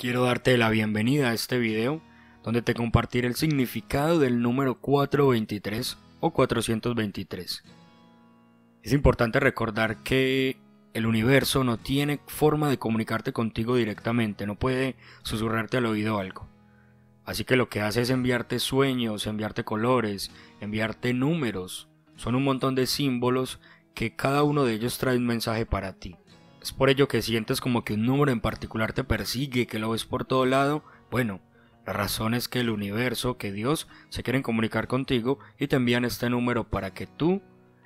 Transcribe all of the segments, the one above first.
Quiero darte la bienvenida a este video donde te compartiré el significado del número 423 o 423. Es importante recordar que el universo no tiene forma de comunicarte contigo directamente, no puede susurrarte al oído algo. Así que lo que hace es enviarte sueños, enviarte colores, enviarte números. Son un montón de símbolos que cada uno de ellos trae un mensaje para ti. Es por ello que sientes como que un número en particular te persigue, que lo ves por todo lado. Bueno, la razón es que el universo, que Dios, se quieren comunicar contigo y te envían este número para que tú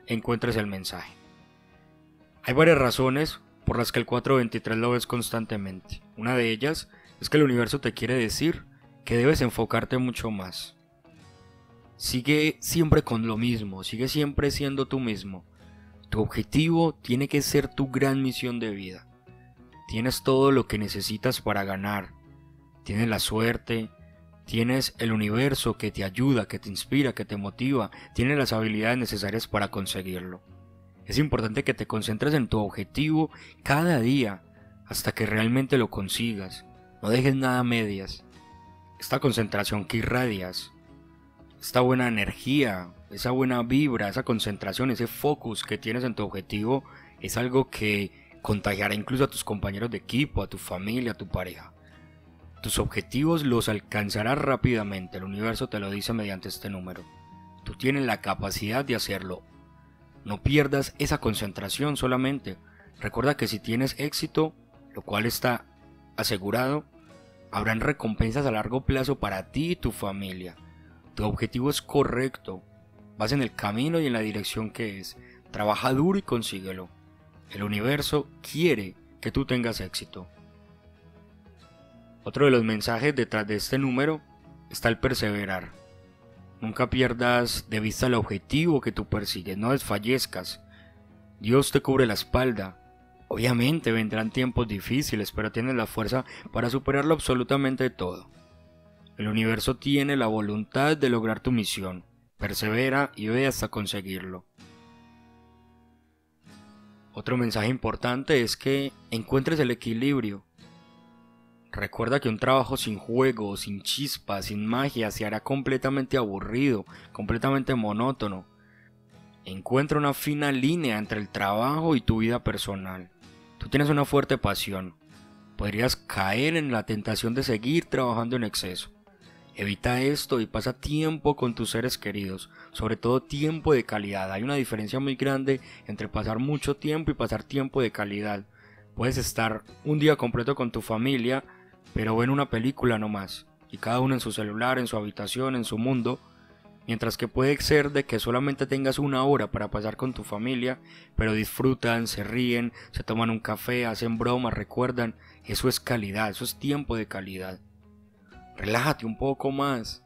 encuentres el mensaje. Hay varias razones por las que el 423 lo ves constantemente. Una de ellas es que el universo te quiere decir que debes enfocarte mucho más. Sigue siempre con lo mismo, sigue siempre siendo tú mismo. Tu objetivo tiene que ser tu gran misión de vida. Tienes todo lo que necesitas para ganar. Tienes la suerte, tienes el universo que te ayuda, que te inspira, que te motiva, tienes las habilidades necesarias para conseguirlo. Es importante que te concentres en tu objetivo cada día hasta que realmente lo consigas. No dejes nada a medias. Esta concentración que irradias, esta buena energía, esa buena vibra, esa concentración, ese focus que tienes en tu objetivo es algo que contagiará incluso a tus compañeros de equipo, a tu familia, a tu pareja. Tus objetivos los alcanzarás rápidamente, el universo te lo dice mediante este número. Tú tienes la capacidad de hacerlo. No pierdas esa concentración solamente. Recuerda que si tienes éxito, lo cual está asegurado, habrán recompensas a largo plazo para ti y tu familia. Tu objetivo es correcto, Vas en el camino y en la dirección que es. Trabaja duro y consíguelo. El universo quiere que tú tengas éxito. Otro de los mensajes detrás de este número está el perseverar. Nunca pierdas de vista el objetivo que tú persigues, no desfallezcas. Dios te cubre la espalda. Obviamente vendrán tiempos difíciles, pero tienes la fuerza para superarlo absolutamente todo. El universo tiene la voluntad de lograr tu misión. Persevera y ve hasta conseguirlo. Otro mensaje importante es que encuentres el equilibrio. Recuerda que un trabajo sin juego, sin chispa, sin magia se hará completamente aburrido, completamente monótono. Encuentra una fina línea entre el trabajo y tu vida personal. Tú tienes una fuerte pasión. Podrías caer en la tentación de seguir trabajando en exceso. Evita esto y pasa tiempo con tus seres queridos, sobre todo tiempo de calidad. Hay una diferencia muy grande entre pasar mucho tiempo y pasar tiempo de calidad. Puedes estar un día completo con tu familia, pero ven una película nomás, y cada uno en su celular, en su habitación, en su mundo, mientras que puede ser de que solamente tengas una hora para pasar con tu familia, pero disfrutan, se ríen, se toman un café, hacen bromas, recuerdan, eso es calidad, eso es tiempo de calidad. Relájate un poco más.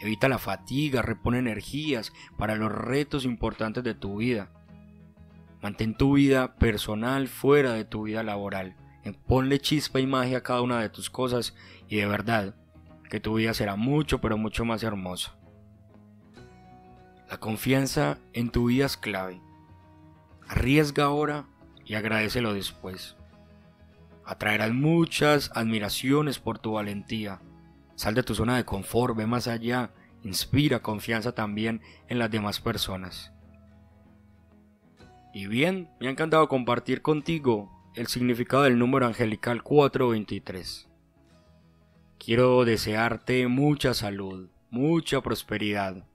Evita la fatiga, repone energías para los retos importantes de tu vida. Mantén tu vida personal fuera de tu vida laboral. Ponle chispa y magia a cada una de tus cosas y de verdad que tu vida será mucho pero mucho más hermosa. La confianza en tu vida es clave. Arriesga ahora y agradecelo después. Atraerás muchas admiraciones por tu valentía Sal de tu zona de confort, ve más allá, inspira confianza también en las demás personas. Y bien, me ha encantado compartir contigo el significado del número angelical 423. Quiero desearte mucha salud, mucha prosperidad,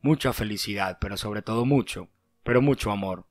mucha felicidad, pero sobre todo mucho, pero mucho amor.